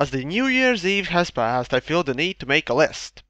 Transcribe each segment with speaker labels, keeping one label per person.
Speaker 1: As the New Year's Eve has passed, I feel the need to make a list.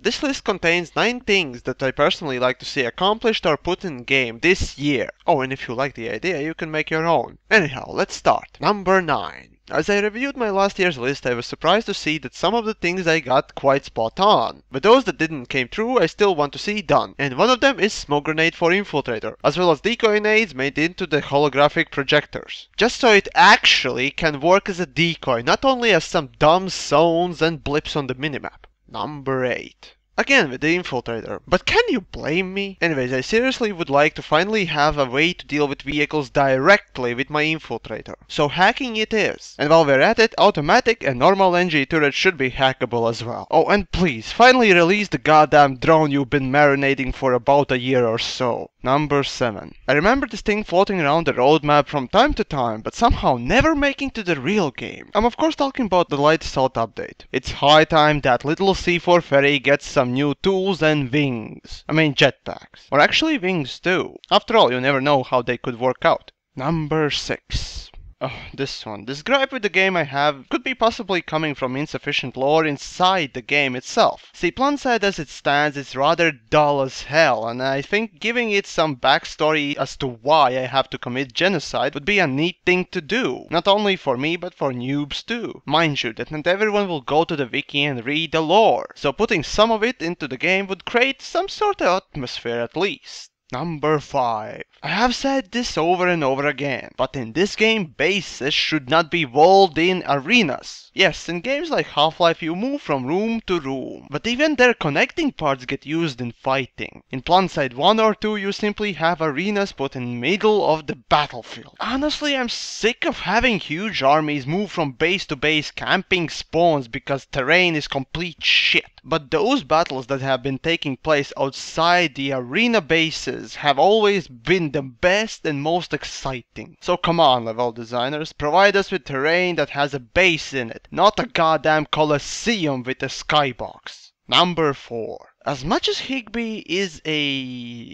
Speaker 1: This list contains 9 things that I personally like to see accomplished or put in game this year. Oh, and if you like the idea, you can make your own. Anyhow, let's start. Number 9. As I reviewed my last year's list, I was surprised to see that some of the things I got quite spot on. But those that didn't came true, I still want to see done. And one of them is smoke grenade for infiltrator, as well as decoy nades made into the holographic projectors. Just so it actually can work as a decoy, not only as some dumb zones and blips on the minimap. Number 8. Again with the infiltrator. But can you blame me? Anyways, I seriously would like to finally have a way to deal with vehicles directly with my infiltrator. So hacking it is. And while we're at it, automatic and normal NG turrets should be hackable as well. Oh, and please, finally release the goddamn drone you've been marinating for about a year or so. Number 7. I remember this thing floating around the roadmap from time to time, but somehow never making to the real game. I'm of course talking about the Light Assault update. It's high time that little C4 fairy gets some new tools and wings. I mean jetpacks. Or actually wings too. After all, you never know how they could work out. Number 6. Oh, this one. This gripe with the game I have could be possibly coming from insufficient lore inside the game itself. See, PlanetSide as it stands is rather dull as hell, and I think giving it some backstory as to why I have to commit genocide would be a neat thing to do. Not only for me, but for noobs too. Mind you, that not everyone will go to the wiki and read the lore, so putting some of it into the game would create some sort of atmosphere at least. Number 5. I have said this over and over again, but in this game bases should not be walled in arenas. Yes, in games like Half-Life you move from room to room, but even their connecting parts get used in fighting. In PlanetSide 1 or 2 you simply have arenas put in middle of the battlefield. Honestly, I'm sick of having huge armies move from base to base camping spawns because terrain is complete shit. But those battles that have been taking place outside the arena bases have always been the best and most exciting. So come on, level designers, provide us with terrain that has a base in it, not a goddamn coliseum with a skybox. Number 4. As much as Higby is a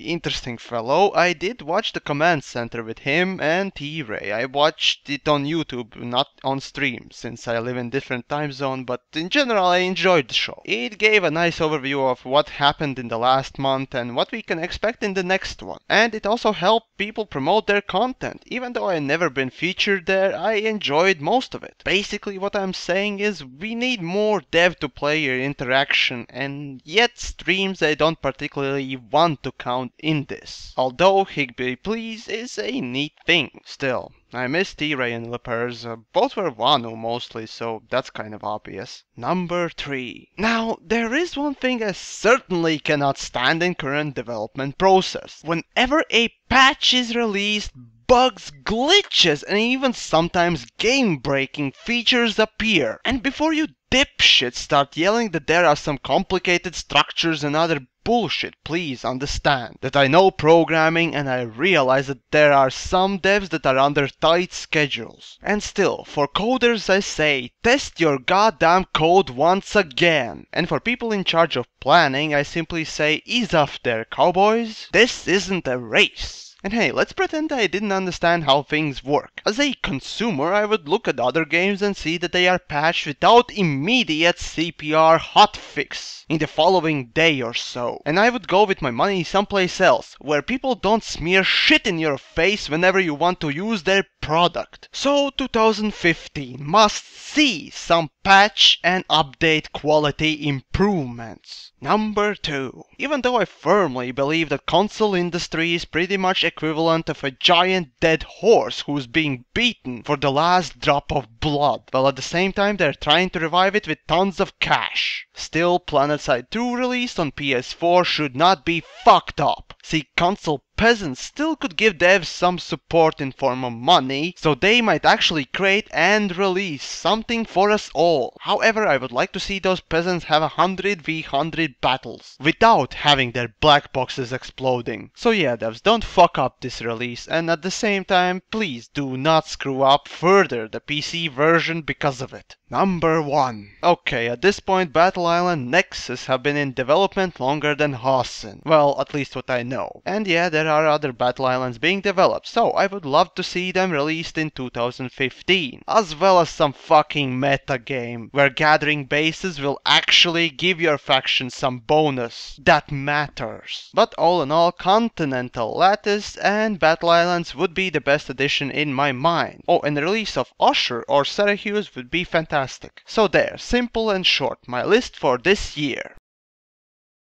Speaker 1: interesting fellow, I did watch the command center with him and T-Ray. I watched it on YouTube, not on stream, since I live in different time zone, but in general I enjoyed the show. It gave a nice overview of what happened in the last month and what we can expect in the next one. And it also helped people promote their content. Even though I never been featured there, I enjoyed most of it. Basically what I'm saying is we need more dev to player interaction and yet streams I don't particularly want to count in this. Although Higby Please is a neat thing. Still, I miss T-Ray and Lepers. Uh, both were Vanu mostly, so that's kind of obvious. Number 3. Now, there is one thing I certainly cannot stand in current development process. Whenever a patch is released, bugs, glitches, and even sometimes game-breaking features appear. And before you dipshits start yelling that there are some complicated structures and other bullshit, please understand that I know programming and I realize that there are some devs that are under tight schedules. And still, for coders I say, test your goddamn code once again. And for people in charge of planning, I simply say, ease off there, cowboys. This isn't a race. And hey, let's pretend I didn't understand how things work. As a consumer, I would look at other games and see that they are patched without immediate CPR hotfix in the following day or so. And I would go with my money someplace else, where people don't smear shit in your face whenever you want to use their product. So 2015 must see some patch and update quality improvements. Number 2. Even though I firmly believe that console industry is pretty much equivalent of a giant dead horse who's being beaten for the last drop of blood, while at the same time they're trying to revive it with tons of cash. Still, PlanetSide 2 released on PS4 should not be fucked up. See, console peasants still could give devs some support in form of money, so they might actually create and release something for us all. However, I would like to see those peasants have a 100 v 100 battles, without having their black boxes exploding. So yeah, devs, don't fuck up this release, and at the same time, please do not screw up further the PC version because of it. Number 1. Okay, at this point Battle Island Nexus have been in development longer than Hossin. Well, at least what I know. And yeah, there are other Battle Islands being developed, so I would love to see them released in 2015. As well as some fucking meta game, where gathering bases will actually give your faction some bonus that matters. But all in all, Continental Lattice and Battle Islands would be the best addition in my mind. Oh, and the release of Oshur or Syracuse would be fantastic. So there, simple and short, my list for this year.